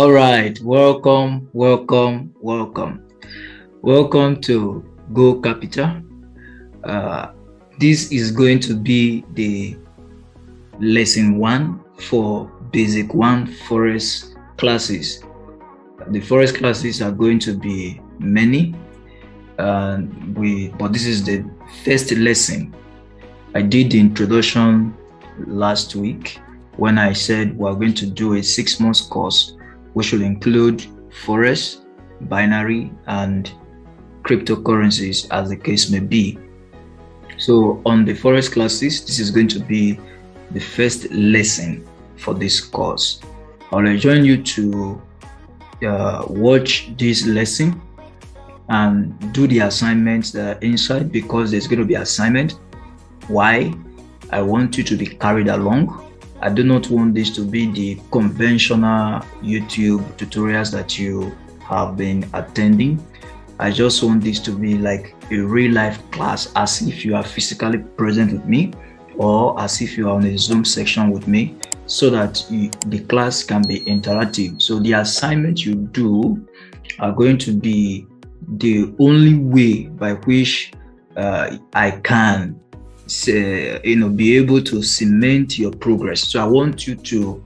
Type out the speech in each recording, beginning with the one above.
All right, welcome, welcome, welcome. Welcome to Go Capital. Uh, this is going to be the lesson one for basic one forex classes. The forex classes are going to be many, and we but this is the first lesson. I did the introduction last week when I said we're going to do a six months course which will include forex, binary, and cryptocurrencies as the case may be. So on the forex classes, this is going to be the first lesson for this course. I'll join you to uh, watch this lesson and do the assignments inside because there's going to be assignment. Why? I want you to be carried along I do not want this to be the conventional YouTube tutorials that you have been attending. I just want this to be like a real life class as if you are physically present with me or as if you are on a Zoom section with me so that you, the class can be interactive. So the assignment you do are going to be the only way by which uh, I can uh, you know be able to cement your progress. So i want you to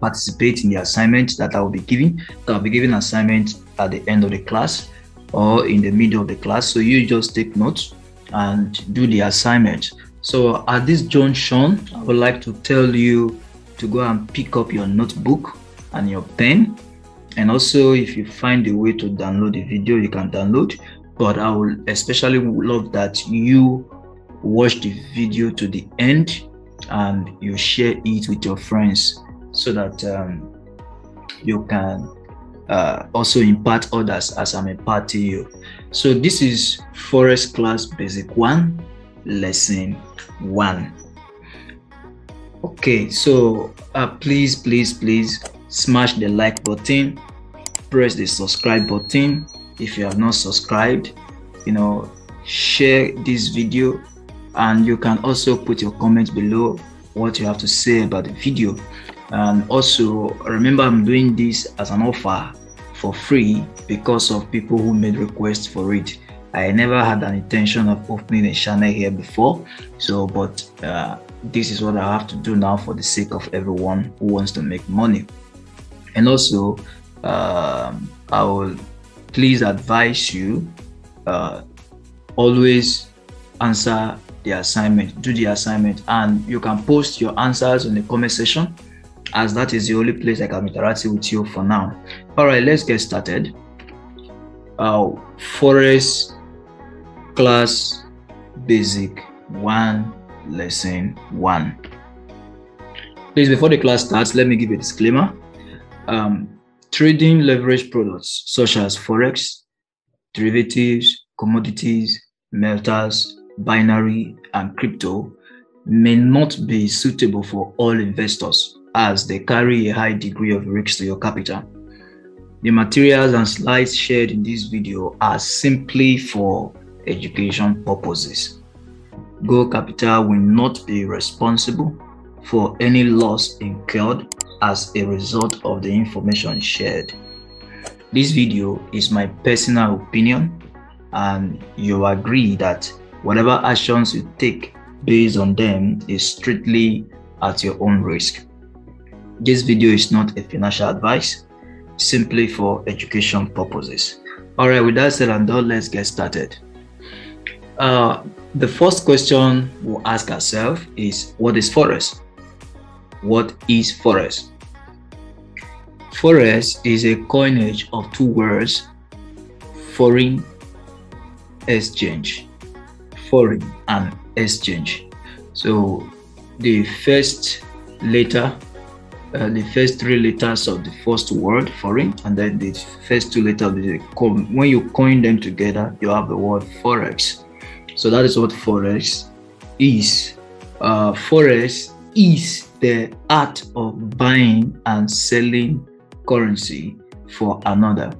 participate in the assignment that i will be giving i'll be giving assignment at the end of the class or in the middle of the class. So you just take notes and do the assignment. So at this junction i would like to tell you to go and pick up your notebook and your pen. And also if you find a way to download the video you can download. But i will especially love that you watch the video to the end and you share it with your friends so that um, you can uh, also impart others as I'm imparting you. So this is Forex Class Basic 1, Lesson 1. Okay, so uh, please, please, please smash the like button, press the subscribe button if you have not subscribed, you know, share this video and you can also put your comments below what you have to say about the video. And also remember i'm doing this as an offer for free because of people who made requests for it. I never had an intention of opening a channel here before so but uh, this is what i have to do now for the sake of everyone who wants to make money. And also um, i will please advise you uh, always answer the assignment, do the assignment, and you can post your answers in the comment section as that is the only place I can interact with you for now. All right, let's get started. Uh, Forex class basic one lesson one. Please, before the class starts, let me give a disclaimer. Um, trading leverage products such as Forex, derivatives, commodities, metals, binary, and crypto may not be suitable for all investors as they carry a high degree of risk to your capital. The materials and slides shared in this video are simply for education purposes. Go Capital will not be responsible for any loss incurred as a result of the information shared. This video is my personal opinion and you agree that Whatever actions you take based on them is strictly at your own risk. This video is not a financial advice, simply for education purposes. All right, with that said and done, let's get started. Uh, the first question we'll ask ourselves is what is forex? What is forex? Forex is a coinage of two words foreign exchange foreign and exchange. So the first letter, uh, the first three letters of the first word foreign, and then the first two letters the when you coin them together, you have the word forex. So that is what forex is. Uh, forex is the art of buying and selling currency for another.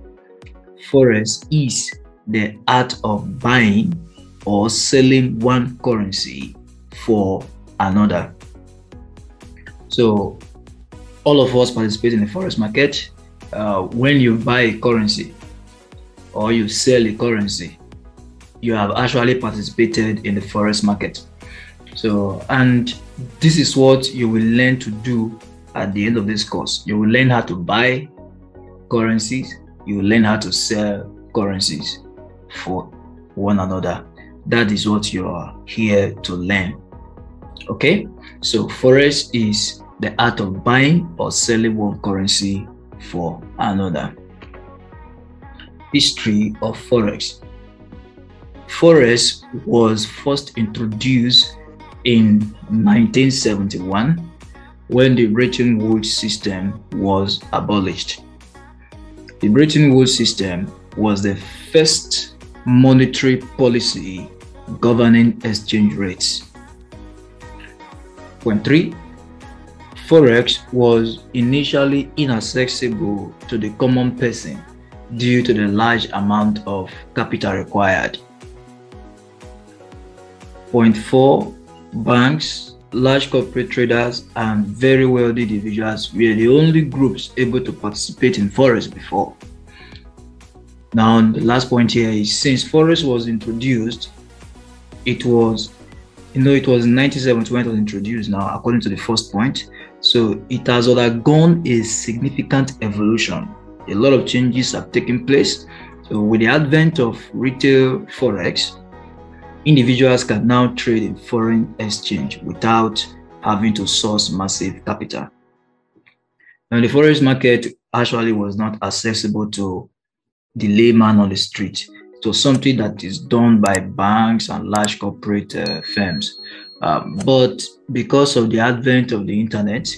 Forex is the art of buying or selling one currency for another. So all of us participate in the forex market uh, when you buy a currency or you sell a currency, you have actually participated in the forex market. So, and this is what you will learn to do at the end of this course. You will learn how to buy currencies, you will learn how to sell currencies for one another. That is what you are here to learn. Okay, so forex is the art of buying or selling one currency for another. History of forex. Forex was first introduced in 1971 when the Bretton Woods system was abolished. The Bretton Woods system was the first monetary policy governing exchange rates. Point three, Forex was initially inaccessible to the common person due to the large amount of capital required. Point four, banks, large corporate traders, and very wealthy individuals were the only groups able to participate in Forex before. Now, the last point here is since Forex was introduced, it was, you know, it was in 1970 when it was introduced now, according to the first point. So it has undergone a significant evolution. A lot of changes have taken place. So with the advent of retail Forex, individuals can now trade in foreign exchange without having to source massive capital. Now, the forex market actually was not accessible to the layman on the street. Was something that is done by banks and large corporate uh, firms. Um, but because of the advent of the internet,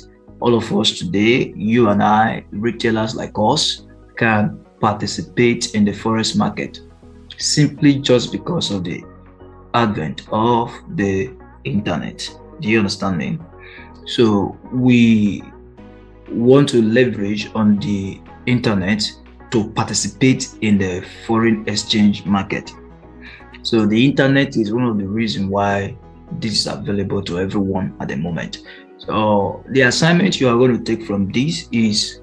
all of us today, you and I, retailers like us, can participate in the forex market simply just because of the advent of the internet. Do you understand me? So we want to leverage on the internet to participate in the foreign exchange market. So the internet is one of the reasons why this is available to everyone at the moment. So the assignment you are going to take from this is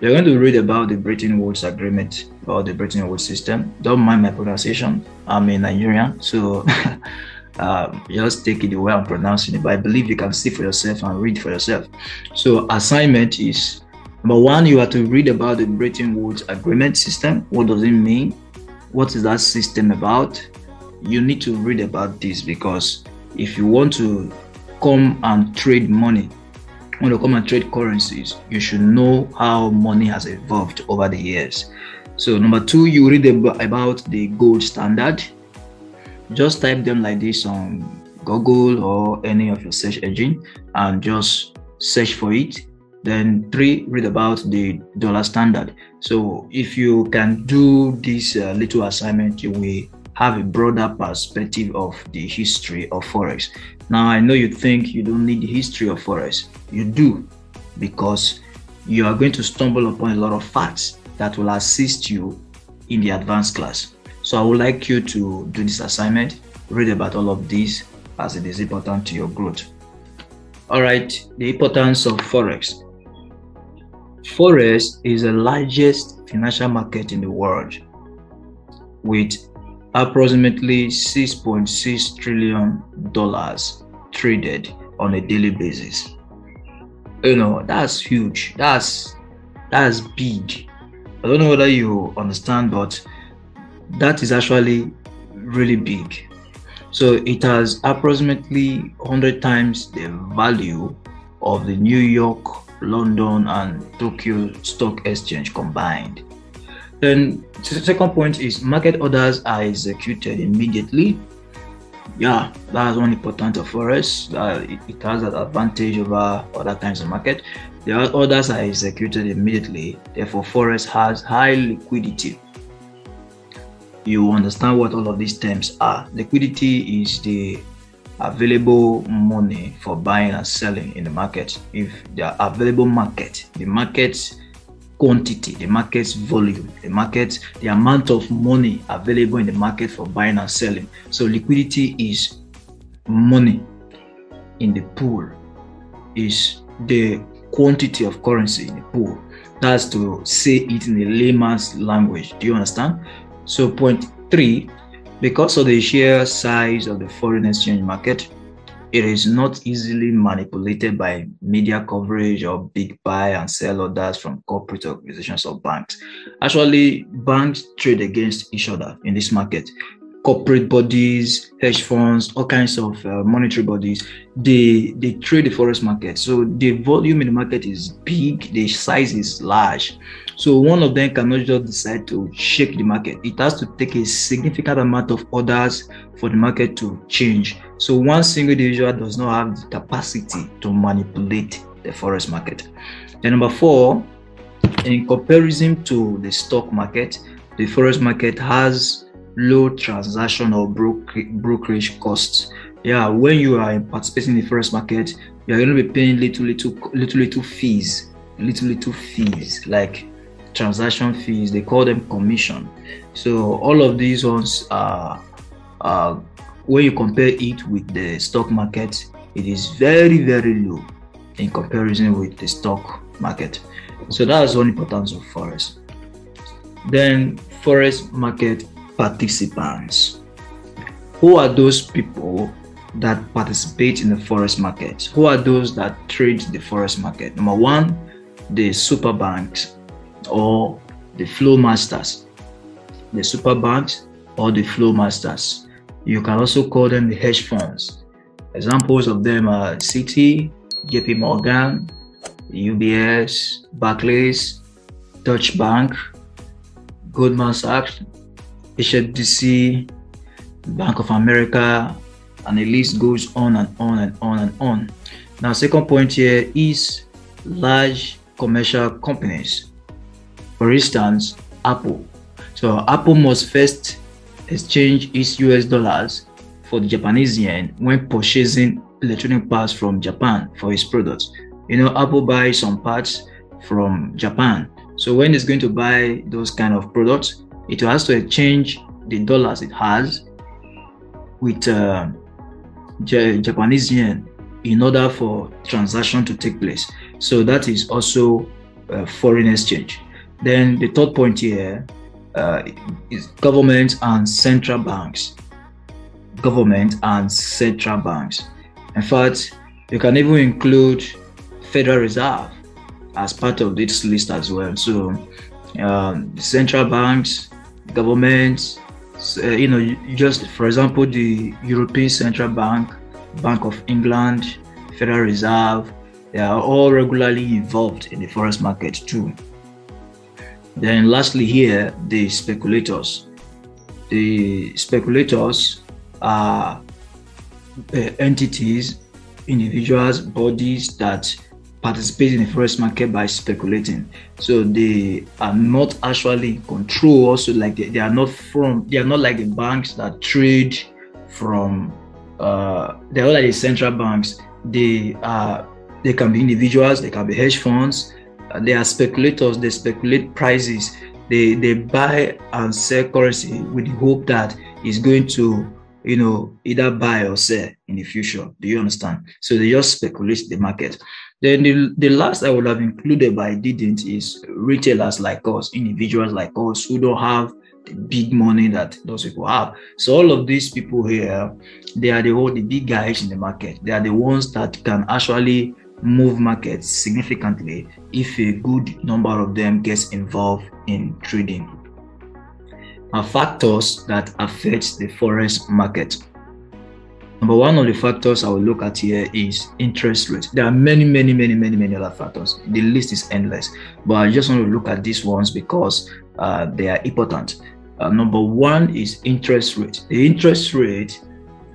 you're going to read about the Bretton Woods Agreement or the Bretton Woods system. Don't mind my pronunciation. I'm a Nigerian, so um, just take it the way I'm pronouncing it. But I believe you can see for yourself and read for yourself. So assignment is number one, you have to read about the Bretton Woods Agreement system. What does it mean? What is that system about? You need to read about this because if you want to come and trade money when you come and trade currencies, you should know how money has evolved over the years. So number two, you read about the gold standard. Just type them like this on Google or any of your search engine and just search for it. Then three, read about the dollar standard. So if you can do this uh, little assignment, you will have a broader perspective of the history of forex. Now, I know you think you don't need the history of forex. You do, because you are going to stumble upon a lot of facts that will assist you in the advanced class. So I would like you to do this assignment, read about all of this as it is important to your growth. All right, the importance of Forex. Forex is the largest financial market in the world with approximately 6.6 trillion dollars traded on a daily basis. You know, that's huge. That's that's big. I don't know whether you understand, but that is actually really big. So it has approximately 100 times the value of the New York, London, and Tokyo Stock Exchange combined. Then the second point is market orders are executed immediately. Yeah, that's one important for us. Uh, it, it, has an advantage over other kinds of market. The orders are executed immediately. Therefore, Forex has high liquidity. You understand what all of these terms are. Liquidity is the available money for buying and selling in the market. If the available market, the markets quantity, the market's volume, the market, the amount of money available in the market for buying and selling. So liquidity is money in the pool, is the quantity of currency in the pool. That's to say it in a layman's language. Do you understand? So, point three, because of the sheer size of the foreign exchange market, it is not easily manipulated by media coverage or big buy and sell orders from corporate organizations or banks. Actually, banks trade against each other in this market corporate bodies, hedge funds, all kinds of uh, monetary bodies, they they trade the forex market. So the volume in the market is big, the size is large. So one of them cannot just decide to shake the market. It has to take a significant amount of orders for the market to change. So one single individual does not have the capacity to manipulate the forex market. Then number four, in comparison to the stock market, the forex market has low transaction or brokerage costs. Yeah, when you are participating in the forex market, you're going to be paying little, little, little, little fees, little, little fees like transaction fees. They call them commission. So all of these ones are, are when you compare it with the stock market, it is very, very low in comparison with the stock market. So that's one importance of forex. Then forex market participants. Who are those people that participate in the forex market? Who are those that trade the forex market? Number one, the super banks or the flow masters. The super banks or the flow masters. You can also call them the hedge funds. Examples of them are Citi, JP Morgan, UBS, Barclays, Deutsche Bank, Goldman Sachs, HSBC, Bank of America, and the list goes on and on and on and on. Now, second point here is large commercial companies. For instance, Apple. So Apple must first exchange its US dollars for the Japanese yen when purchasing electronic parts from Japan for its products. You know, Apple buys some parts from Japan. So when it's going to buy those kind of products, it has to exchange the dollars it has with uh, Japanese yen in order for transaction to take place. So that is also foreign exchange. Then the third point here uh, is government and central banks. Government and central banks. In fact, you can even include Federal Reserve as part of this list as well. So um, central banks, governments, uh, you know, just for example, the European Central Bank, Bank of England, Federal Reserve, they are all regularly involved in the forex market too. Then, lastly, here the speculators. The speculators are uh, entities, individuals, bodies that participate in the forex market by speculating. So they are not actually in control. Also, like they, they are not from they are not like the banks that trade from. Uh, they are like the central banks. They are they can be individuals. They can be hedge funds. They are speculators. They speculate prices. They they buy and sell currency with the hope that it's going to you know either buy or sell in the future. Do you understand? So they just speculate the market. Then the, the last I would have included, but I didn't, is retailers like us, individuals like us who don't have the big money that those people have. So all of these people here, they are the all the big guys in the market. They are the ones that can actually move markets significantly if a good number of them gets involved in trading. Factors that affect the forex market. Number one of the factors I will look at here is interest rate. There are many, many, many, many, many other factors. The list is endless, but I just want to look at these ones because uh, they are important. Uh, number one is interest rate. The interest rate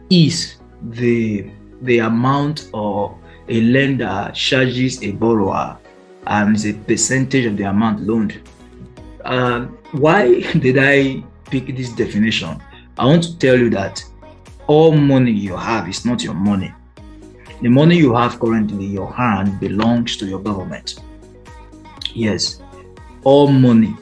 is the the amount of a lender charges a borrower and a percentage of the amount loaned. Uh, why did I pick this definition? I want to tell you that all money you have is not your money. The money you have currently in your hand belongs to your government. Yes, all money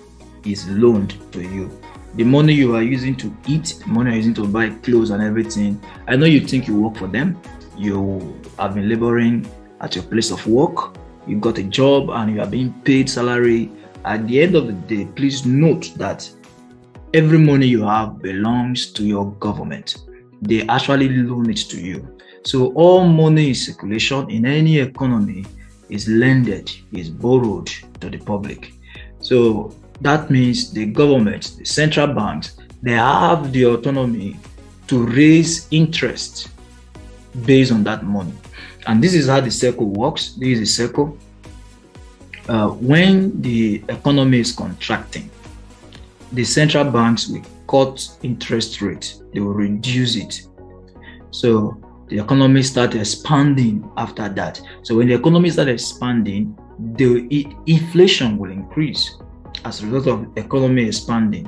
is loaned to you. The money you are using to eat, the money you're using to buy clothes and everything. I know you think you work for them. You have been laboring at your place of work. you got a job and you are being paid salary. At the end of the day, please note that every money you have belongs to your government. They actually loan it to you. So all money in circulation in any economy is lended, is borrowed to the public. So that means the government, the central banks, they have the autonomy to raise interest based on that money. And this is how the circle works. This is a circle. Uh, when the economy is contracting, the central banks will cut interest rate, they will reduce it. So the economy starts expanding after that. So when the economy starts expanding, the inflation will increase as a result of economy expanding.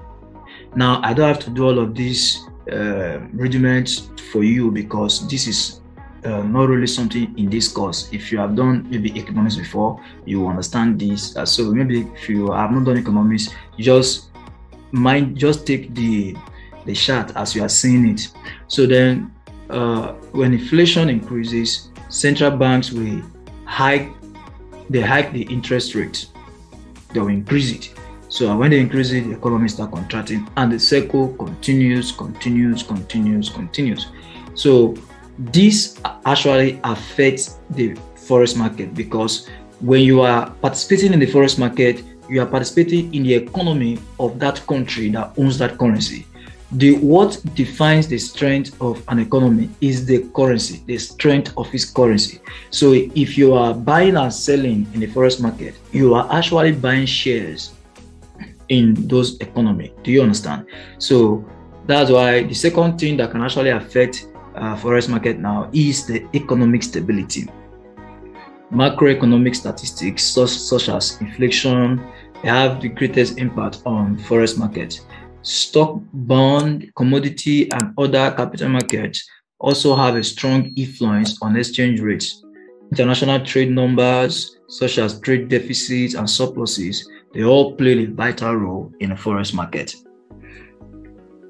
Now I don't have to do all of these uh, rudiments for you because this is uh, not really something in this course. If you have done maybe economics before, you understand this. Uh, so maybe if you have not done economics, just mind just take the the chart as you are seeing it. So then uh, when inflation increases, central banks will hike they hike the interest rate. They will increase it. So when they increase it, the economy start contracting, and the cycle continues, continues, continues, continues. So this actually affects the forex market because when you are participating in the forex market, you are participating in the economy of that country that owns that currency. The what defines the strength of an economy is the currency the strength of its currency. So if you are buying and selling in the forex market you are actually buying shares in those economy. Do you understand? So that's why the second thing that can actually affect uh, forex market now is the economic stability macroeconomic statistics such, such as inflation have the greatest impact on forex market stock, bond, commodity, and other capital markets also have a strong influence on exchange rates. International trade numbers, such as trade deficits and surpluses, they all play a vital role in a forex market.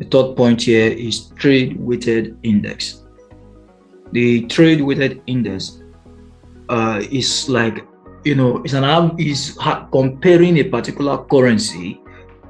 The third point here is trade weighted index. The trade weighted index uh, is like you know it's an is comparing a particular currency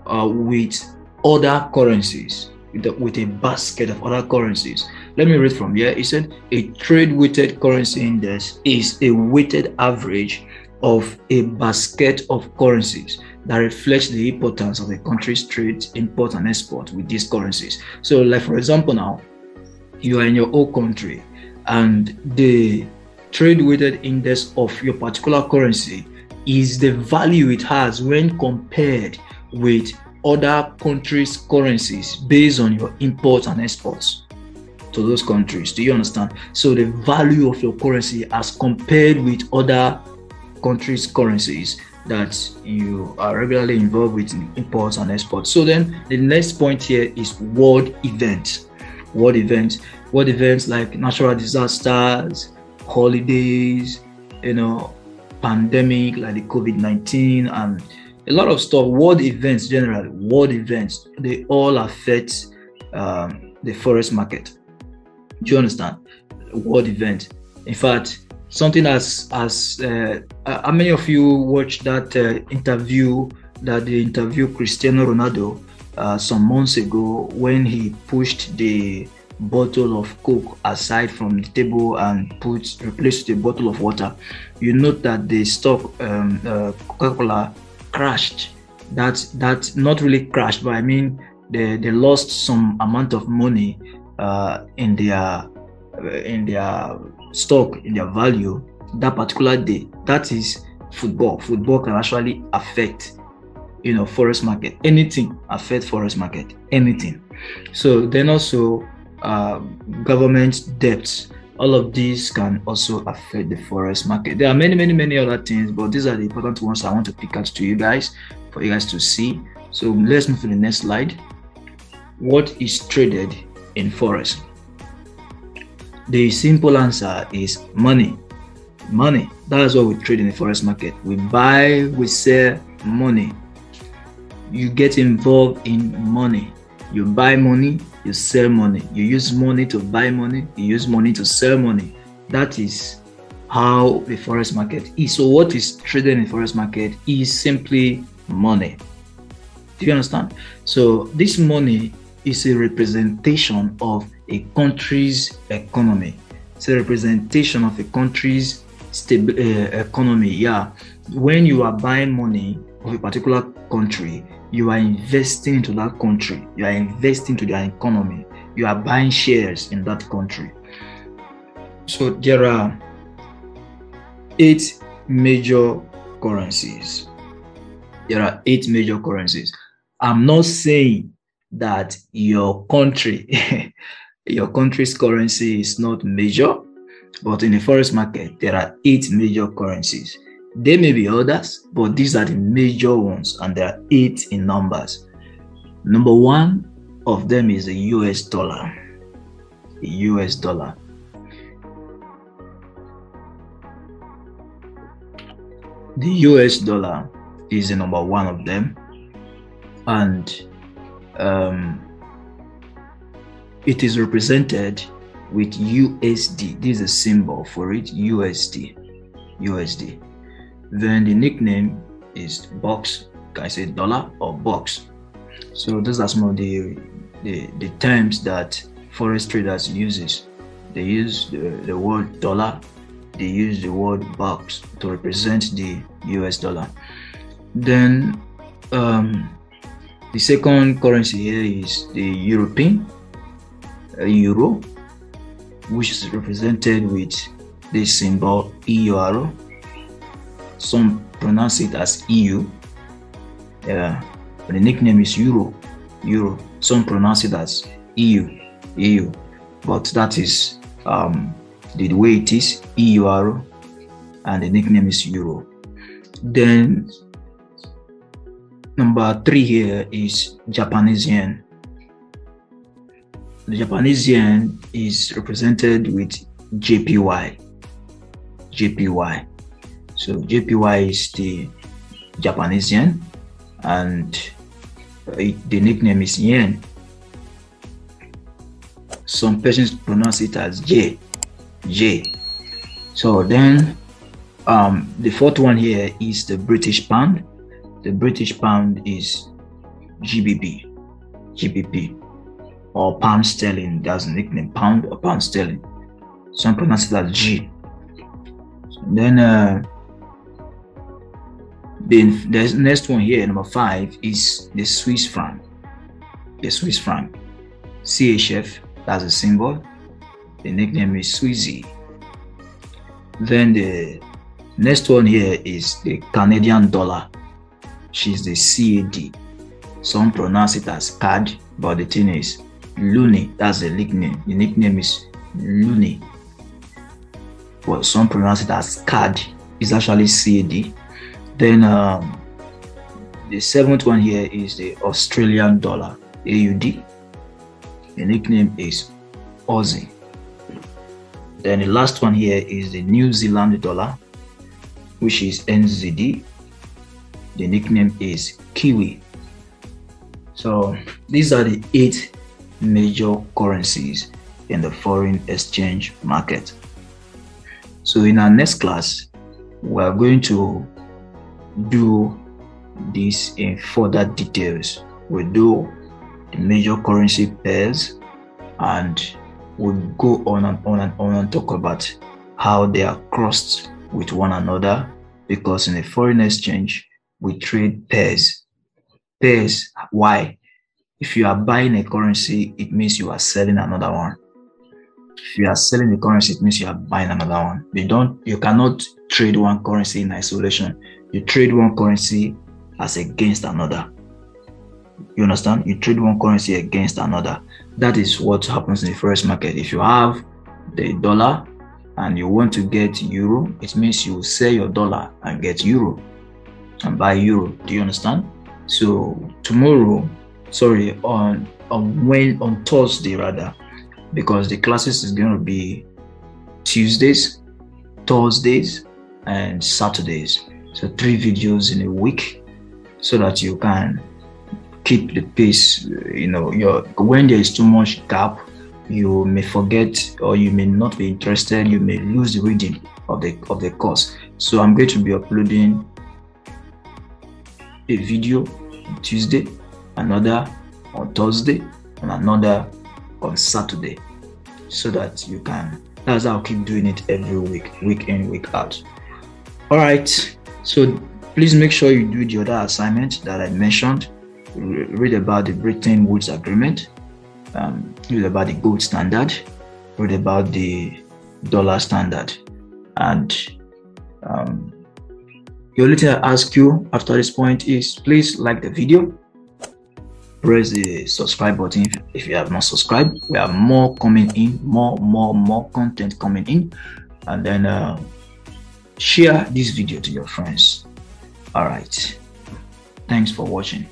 uh, with other currencies with with a basket of other currencies. Let me read from here. It said a trade weighted currency index is a weighted average of a basket of currencies that reflects the importance of a country's trade, import, and export with these currencies. So, like for example, now you are in your own country and the trade weighted index of your particular currency is the value it has when compared with other countries' currencies based on your imports and exports to those countries. Do you understand? So the value of your currency as compared with other countries' currencies that you are regularly involved with imports and exports. So then the next point here is world events. World events, world events like natural disasters, holidays, you know, pandemic like the COVID-19 and a lot of stuff, world events generally, world events, they all affect um, the forex market. Do you understand? World event. In fact, something as as uh, uh, how many of you watched that uh, interview that they interviewed Cristiano Ronaldo uh, some months ago when he pushed the bottle of coke aside from the table and put replaced the bottle of water you note that the stock um, uh, coca-cola crashed. That that not really crashed, but I mean they, they lost some amount of money uh, in their in their stock in their value that particular day. That is football. Football can actually affect you know forex market. Anything affect forex market. Anything. So then also uh, government debts all of these can also affect the forex market. There are many, many, many other things, but these are the important ones I want to pick out to you guys for you guys to see. So let's move to the next slide. What is traded in forex? The simple answer is money. Money. That is what we trade in the forex market. We buy, we sell money. You get involved in money. You buy money, you sell money. You use money to buy money, you use money to sell money. That is how the forex market is. So what is traded in the forex market is simply money. Do you understand? So this money is a representation of a country's economy. It's a representation of a country's uh, economy. Yeah, when you are buying money of a particular country, you are investing into that country. You are investing to their economy. You are buying shares in that country. So there are eight major currencies. There are eight major currencies. I'm not saying that your country, your country's currency is not major, but in the forex market, there are eight major currencies. There may be others, but these are the major ones, and there are eight in numbers. Number one of them is the US dollar. The US dollar. The US dollar is the number one of them, and um, it is represented with USD. This is a symbol for it, USD. USD. Then the nickname is bucks. Can I say dollar or bucks? So those are some of the the, the terms that forex traders uses. They use the, the word dollar, they use the word bucks to represent the US dollar. Then um, the second currency here is the European euro, which is represented with the symbol EUR. Some pronounce it as EU. Yeah, the nickname is Euro. Euro. Some pronounce it as EU. EU. But that is um, the way it is EUR, and the nickname is Euro. Then number three here is Japanese yen. The Japanese yen is represented with JPY. JPY. So JPY is the Japanese yen, and the nickname is yen. Some persons pronounce it as J. J. So then um, the fourth one here is the British pound. The British pound is GBP, GBP, or pound sterling. That's the nickname, pound or pound sterling. Some pronounce it as G. then uh, the, the next one here, number five, is the Swiss franc. The Swiss franc, CHF. That's a symbol. The nickname is Swissy. Then the next one here is the Canadian dollar. She's the CAD. Some pronounce it as CAD, but the thing is Loonie. That's the nickname. The nickname is Loonie. Well, some pronounce it as CAD. It's actually CAD. Then um, the seventh one here is the Australian dollar, AUD. The nickname is Aussie. Then the last one here is the New Zealand dollar, which is NZD. The nickname is Kiwi. So these are the eight major currencies in the foreign exchange market. So in our next class, we are going to do this in further details. We do the major currency pairs and we'll go on and on and on and talk about how they are crossed with one another because in a foreign exchange we trade pairs. Pairs, why? If you are buying a currency, it means you are selling another one. If you are selling the currency, it means you are buying another one. You don't you cannot trade one currency in isolation. You trade one currency as against another. You understand? You trade one currency against another. That is what happens in the forex market. If you have the dollar and you want to get euro, it means you sell your dollar and get euro and buy euro. Do you understand? So tomorrow, sorry, on on when on Thursday rather, because the classes is going to be Tuesdays, Thursdays, and Saturdays. So three videos in a week, so that you can keep the pace. You know, your when there is too much gap, you may forget or you may not be interested. You may lose the reading of the of the course. So I'm going to be uploading a video Tuesday, another on Thursday, and another on Saturday, so that you can. That's how I'll keep doing it every week, week in, week out. All right. So please make sure you do the other assignment that I mentioned. Read about the Bretton Woods Agreement. Um, read about the gold standard. Read about the dollar standard and um, the only thing I ask you after this point is please like the video press the subscribe button. If, if you have not subscribed we have more coming in more more more content coming in. And then uh, share this video to your friends. All right. Thanks for watching